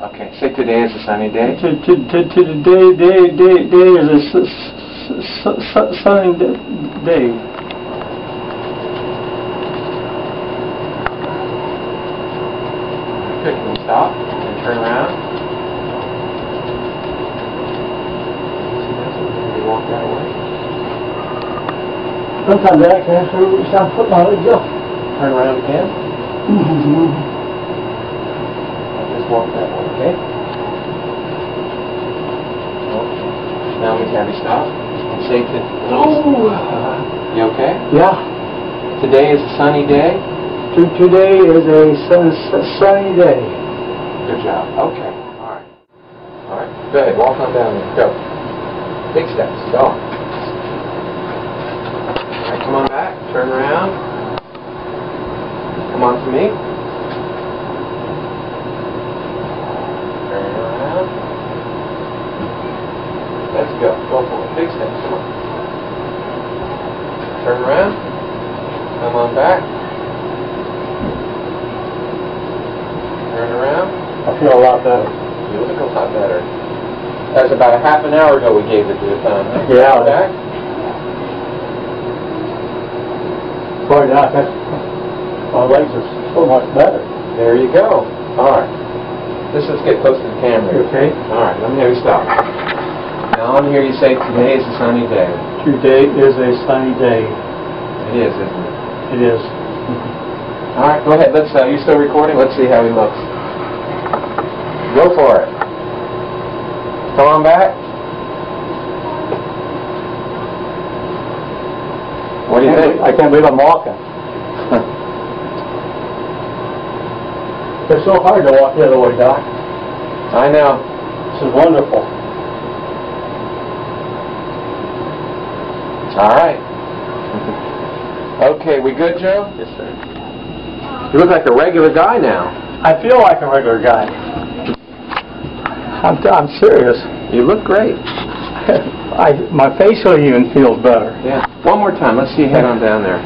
Okay, say today is a sunny day. To, to, to, to the day, day, day, day is a su- su- su- su- sunny day. Good, can we stop and turn around? Maybe walk that way. Sometimes I can have to reach down, put my legs up. Turn around again. Just walk that way, okay? Okay. Now we have you stop and say to You okay? Yeah, Today is a sunny day. to, today is a sun, su- sunny day. Good job. Okay. All right. All right. Good. Walk on down there. Go. Big steps. Go. All right. Come on back. Turn around. Come on to me. Turn around. Let's go. Go for it. Big steps. Come on. Turn around. Come on back. Turn around. I feel a lot better. You look a lot better. That was about a half an hour ago we gave it to you, Tom. huh? Yeah. Back? Boy, that's, my legs are so much better. There you go. All right. Let's just get close to the camera. Okay. All right, let me have you stop. Now I want to hear you say, today is a sunny day. Today is a sunny day. It is, isn't it? It is. All right, go ahead. Let's, uh, you still recording? Let's see how he looks. Go for it. Come on back. What do you think? I can't believe I'm walking. It's so hard to walk the other way, Doc. I know. This is wonderful. All right. Okay, we good, Joe? Yes, sir. You look like a regular guy now. I feel like a regular guy. I'm, I'm serious. You look great. I, my facial even feels better. Yeah. One more time. Let's see you head on down there.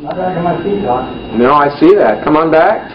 Not back on my feet, Doc. No, I see that. Come on back.